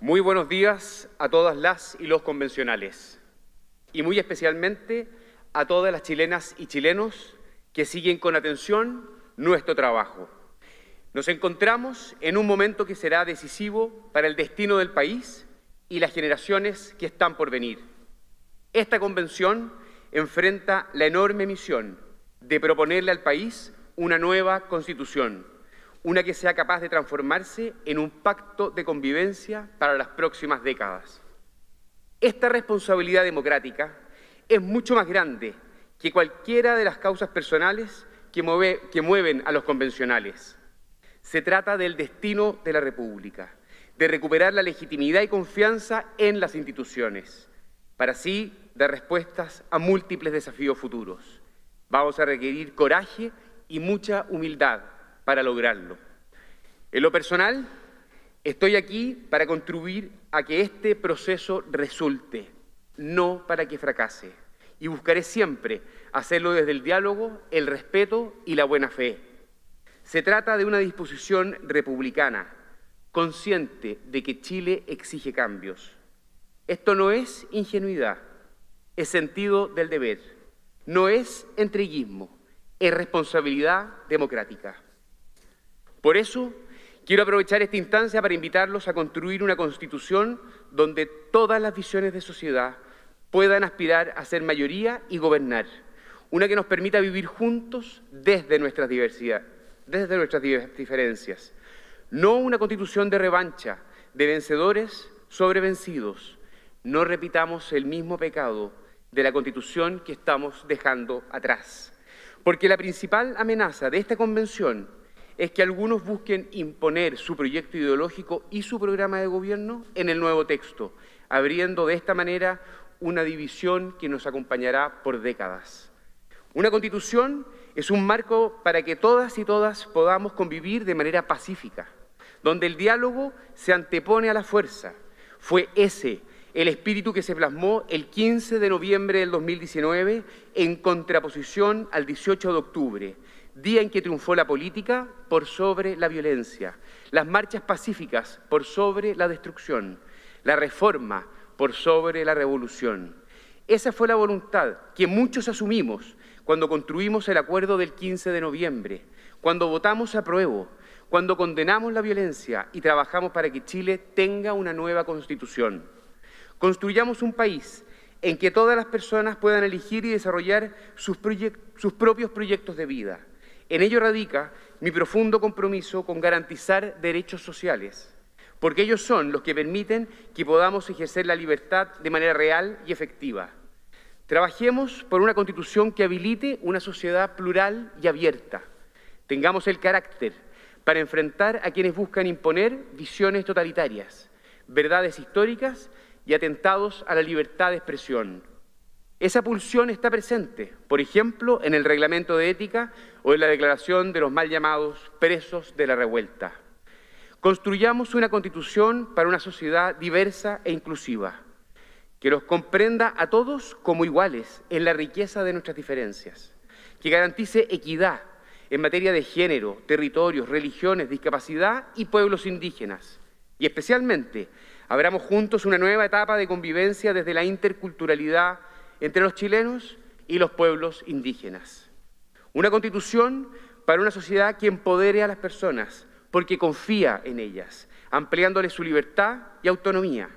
Muy buenos días a todas las y los convencionales y muy especialmente a todas las chilenas y chilenos que siguen con atención nuestro trabajo. Nos encontramos en un momento que será decisivo para el destino del país y las generaciones que están por venir. Esta convención enfrenta la enorme misión de proponerle al país una nueva constitución, una que sea capaz de transformarse en un pacto de convivencia para las próximas décadas. Esta responsabilidad democrática es mucho más grande que cualquiera de las causas personales que, que mueven a los convencionales. Se trata del destino de la República, de recuperar la legitimidad y confianza en las instituciones, para así dar respuestas a múltiples desafíos futuros. Vamos a requerir coraje y mucha humildad para lograrlo. En lo personal, estoy aquí para contribuir a que este proceso resulte, no para que fracase. Y buscaré siempre hacerlo desde el diálogo, el respeto y la buena fe. Se trata de una disposición republicana, consciente de que Chile exige cambios. Esto no es ingenuidad, es sentido del deber, no es entreguismo, es responsabilidad democrática. Por eso, quiero aprovechar esta instancia para invitarlos a construir una constitución donde todas las visiones de sociedad puedan aspirar a ser mayoría y gobernar, una que nos permita vivir juntos desde nuestras diversidades, desde nuestras diferencias. No una constitución de revancha, de vencedores sobre vencidos. No repitamos el mismo pecado de la constitución que estamos dejando atrás. Porque la principal amenaza de esta convención es que algunos busquen imponer su proyecto ideológico y su programa de gobierno en el nuevo texto, abriendo de esta manera una división que nos acompañará por décadas. Una constitución es un marco para que todas y todas podamos convivir de manera pacífica, donde el diálogo se antepone a la fuerza. Fue ese el espíritu que se plasmó el 15 de noviembre del 2019 en contraposición al 18 de octubre, día en que triunfó la política por sobre la violencia, las marchas pacíficas por sobre la destrucción, la reforma por sobre la revolución. Esa fue la voluntad que muchos asumimos cuando construimos el acuerdo del 15 de noviembre, cuando votamos a prueba, cuando condenamos la violencia y trabajamos para que Chile tenga una nueva constitución. Construyamos un país en que todas las personas puedan elegir y desarrollar sus, sus, propios proyectos de vida. En ello radica mi profundo compromiso con garantizar derechos sociales, porque ellos son los que permiten que podamos ejercer la libertad de manera real y efectiva. Trabajemos por una constitución que habilite una sociedad plural y abierta. Tengamos el carácter para enfrentar a quienes buscan imponer visiones totalitarias, verdades históricas y atentados a la libertad de expresión. Esa pulsión está presente, por ejemplo, en el reglamento de ética o en la declaración de los mal llamados presos de la revuelta. Construyamos una constitución para una sociedad diversa e inclusiva que los comprenda a todos como iguales en la riqueza de nuestras diferencias, que garantice equidad en materia de género, territorios, religiones, discapacidad y pueblos indígenas. Y especialmente, abramos juntos una nueva etapa de convivencia desde la interculturalidad entre los chilenos y los pueblos indígenas. Una constitución para una sociedad que empodere a las personas porque confía en ellas, ampliándoles su libertad y autonomía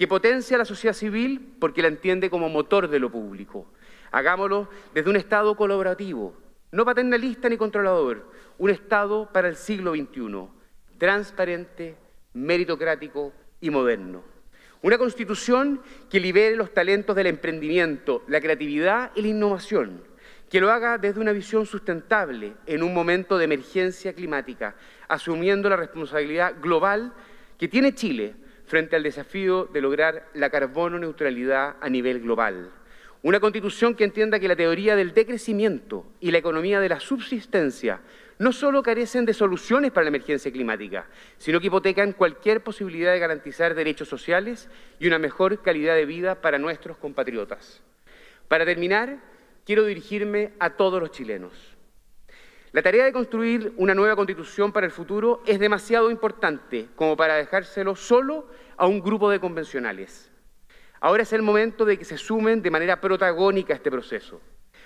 que potencia a la sociedad civil porque la entiende como motor de lo público. Hagámoslo desde un Estado colaborativo, no paternalista ni controlador, un Estado para el siglo XXI, transparente, meritocrático y moderno. Una constitución que libere los talentos del emprendimiento, la creatividad y la innovación, que lo haga desde una visión sustentable en un momento de emergencia climática, asumiendo la responsabilidad global que tiene Chile frente al desafío de lograr la carbono neutralidad a nivel global. Una constitución que entienda que la teoría del decrecimiento y la economía de la subsistencia no solo carecen de soluciones para la emergencia climática, sino que hipotecan cualquier posibilidad de garantizar derechos sociales y una mejor calidad de vida para nuestros compatriotas. Para terminar, quiero dirigirme a todos los chilenos. La tarea de construir una nueva constitución para el futuro es demasiado importante como para dejárselo solo a un grupo de convencionales. Ahora es el momento de que se sumen de manera protagónica a este proceso.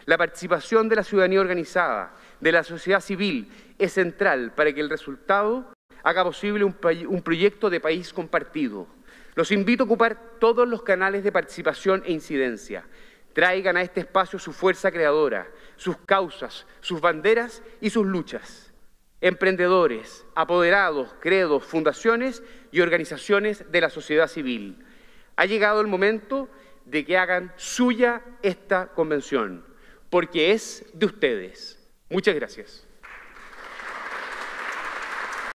La participación de la ciudadanía organizada, de la sociedad civil, es central para que el resultado haga posible un, un proyecto de país compartido. Los invito a ocupar todos los canales de participación e incidencia. Traigan a este espacio su fuerza creadora, sus causas, sus banderas y sus luchas. Emprendedores, apoderados, credos, fundaciones y organizaciones de la sociedad civil. Ha llegado el momento de que hagan suya esta convención, porque es de ustedes. Muchas gracias.